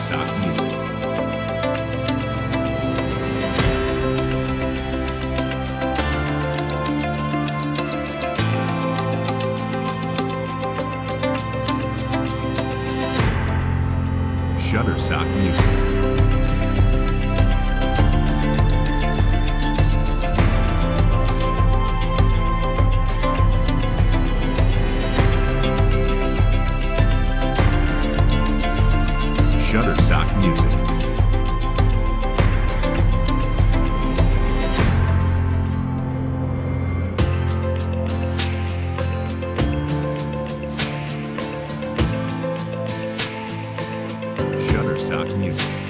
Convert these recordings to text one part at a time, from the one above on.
Stock Shutterstock Music.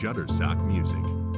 Shutterstock Music.